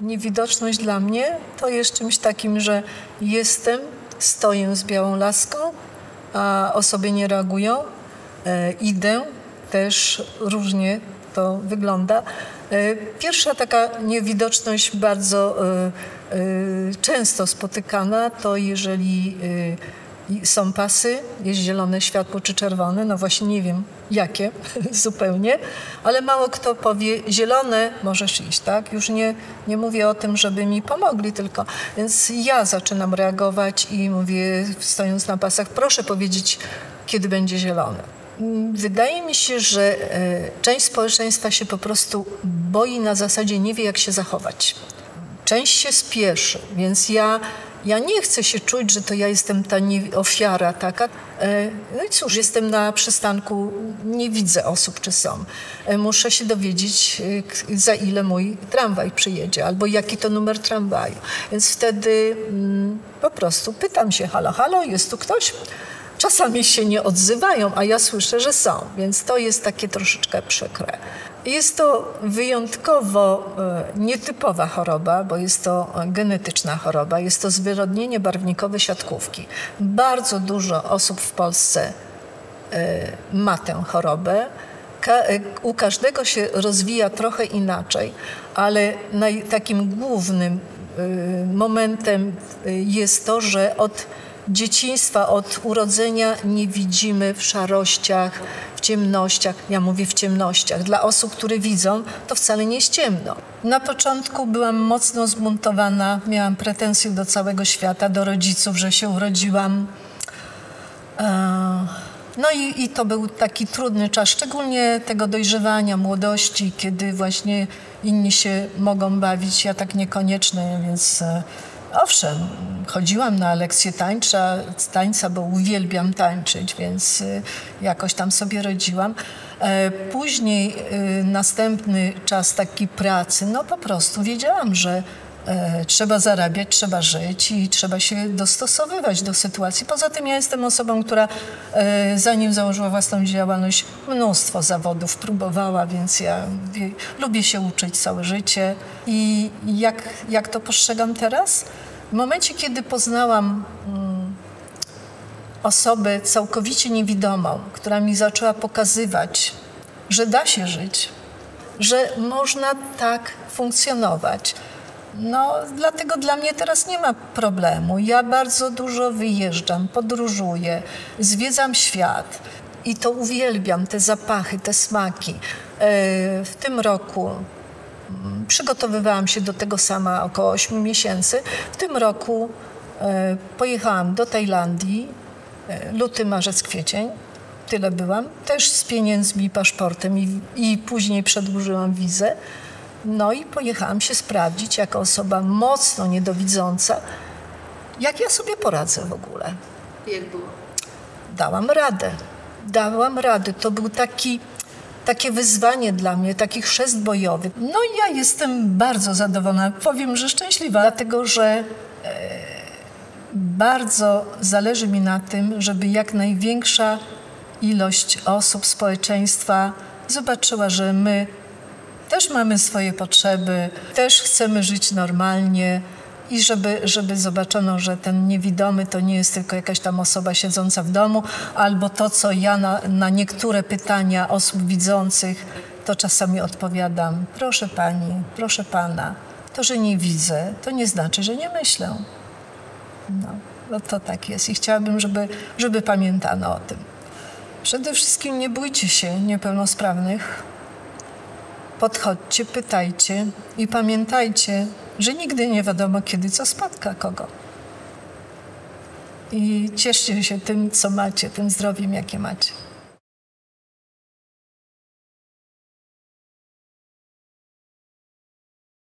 Niewidoczność dla mnie to jest czymś takim, że jestem, stoję z białą laską, a osoby nie reagują. E, idę, też różnie to wygląda. E, pierwsza taka niewidoczność bardzo e, e, często spotykana to jeżeli są pasy, jest zielone światło czy czerwone, no właśnie nie wiem jakie zupełnie, ale mało kto powie zielone, możesz iść, tak? Już nie, nie mówię o tym, żeby mi pomogli tylko. Więc ja zaczynam reagować i mówię, stojąc na pasach, proszę powiedzieć, kiedy będzie zielone. Wydaje mi się, że część społeczeństwa się po prostu boi na zasadzie nie wie, jak się zachować. Część się spieszy, więc ja ja nie chcę się czuć, że to ja jestem ta ofiara taka. E, no i cóż, jestem na przystanku, nie widzę osób, czy są. E, muszę się dowiedzieć, e, za ile mój tramwaj przyjedzie, albo jaki to numer tramwaju. Więc wtedy mm, po prostu pytam się, halo, halo, jest tu ktoś? Czasami się nie odzywają, a ja słyszę, że są, więc to jest takie troszeczkę przykre. Jest to wyjątkowo e, nietypowa choroba, bo jest to genetyczna choroba. Jest to zwyrodnienie barwnikowe siatkówki. Bardzo dużo osób w Polsce e, ma tę chorobę. E, u każdego się rozwija trochę inaczej, ale takim głównym momentem jest to, że od dzieciństwa, od urodzenia nie widzimy w szarościach, w ciemnościach. Ja mówię w ciemnościach. Dla osób, które widzą, to wcale nie jest ciemno. Na początku byłam mocno zbuntowana, miałam pretensje do całego świata, do rodziców, że się urodziłam. No i, i to był taki trudny czas, szczególnie tego dojrzewania, młodości, kiedy właśnie inni się mogą bawić, ja tak niekoniecznie, więc e, Owszem, chodziłam na lekcje tańca, tańca, bo uwielbiam tańczyć, więc y, jakoś tam sobie radziłam. E, później y, następny czas taki pracy, no po prostu wiedziałam, że e, trzeba zarabiać, trzeba żyć i trzeba się dostosowywać do sytuacji. Poza tym ja jestem osobą, która e, zanim założyła własną działalność, mnóstwo zawodów próbowała, więc ja lubię się uczyć całe życie. I jak, jak to postrzegam teraz? W momencie, kiedy poznałam mm, osobę całkowicie niewidomą, która mi zaczęła pokazywać, że da się żyć, że można tak funkcjonować. No, dlatego dla mnie teraz nie ma problemu. Ja bardzo dużo wyjeżdżam, podróżuję, zwiedzam świat i to uwielbiam, te zapachy, te smaki. E, w tym roku przygotowywałam się do tego sama około 8 miesięcy. W tym roku e, pojechałam do Tajlandii, e, luty, marzec, kwiecień. Tyle byłam. Też z pieniędzmi, paszportem i, i później przedłużyłam wizę. No i pojechałam się sprawdzić, jako osoba mocno niedowidząca, jak ja sobie poradzę w ogóle. Jak było? Dałam radę. Dałam radę. To był taki takie wyzwanie dla mnie, taki chrzest bojowy. No ja jestem bardzo zadowolona, powiem, że szczęśliwa, dlatego że e, bardzo zależy mi na tym, żeby jak największa ilość osób, społeczeństwa zobaczyła, że my też mamy swoje potrzeby, też chcemy żyć normalnie, i żeby, żeby zobaczono, że ten niewidomy to nie jest tylko jakaś tam osoba siedząca w domu, albo to, co ja na, na niektóre pytania osób widzących, to czasami odpowiadam, proszę pani, proszę pana, to, że nie widzę, to nie znaczy, że nie myślę. No, no to tak jest i chciałabym, żeby, żeby pamiętano o tym. Przede wszystkim nie bójcie się niepełnosprawnych. Podchodźcie, pytajcie i pamiętajcie, że nigdy nie wiadomo, kiedy co spotka kogo. I cieszcie się tym, co macie, tym zdrowiem, jakie macie.